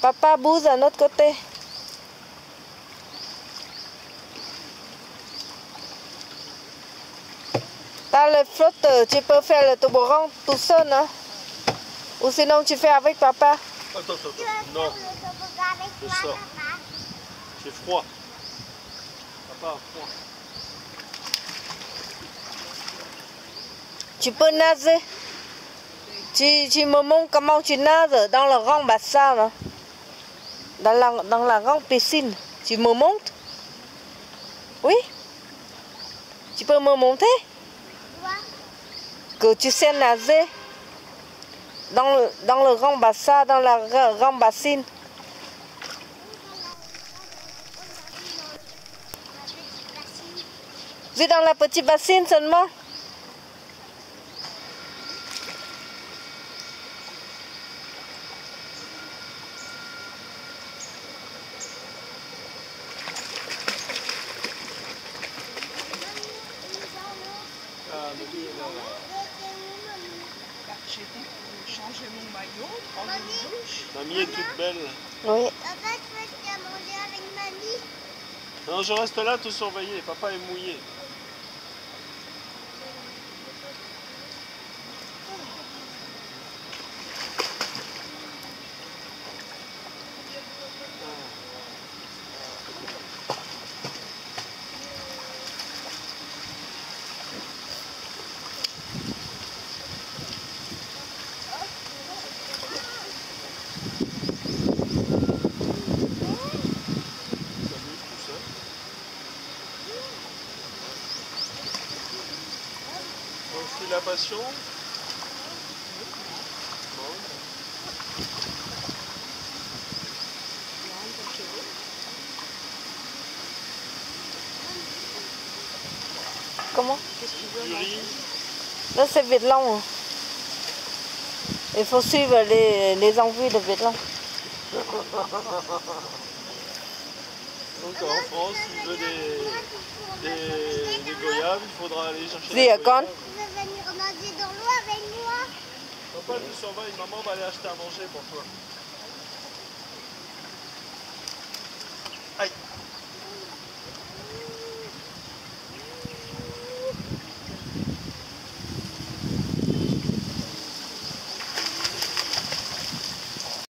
Papa bouge à notre côté. T'as le flotte, tu peux faire le toboggan tout seul, hein? Ou sinon tu fais avec papa. Attends, attends, attends. Non, je sors. c'est froid. Papa a froid. Tu peux nager. Tu, tu me montres comment tu nages dans le grand bassin, là. Dans la, dans la grande piscine. Tu me montres Oui Tu peux me montrer Toi que tu sais nager dans le, dans le grand bassin, dans la gra- grande bassine. C'est dans la petite bassine seulement Là, là. Bah, J'ai dit pour changer mon maillot, prendre une douche. Mamie est toute belle. Oui. Papa, tu veux te manger avec mamie? Non, je reste là te surveiller. Papa est mouillé. Suit la passion. Comment? Là, c'est Vietland. Il faut suivre les, les envies de Vietland. Donc en France, s'il veut des, des, des goyaves, il faudra aller chercher des goyaves. Tu veux venir nager dans l'eau avec moi Papa te surveille, maman va aller acheter à manger pour toi. Aïe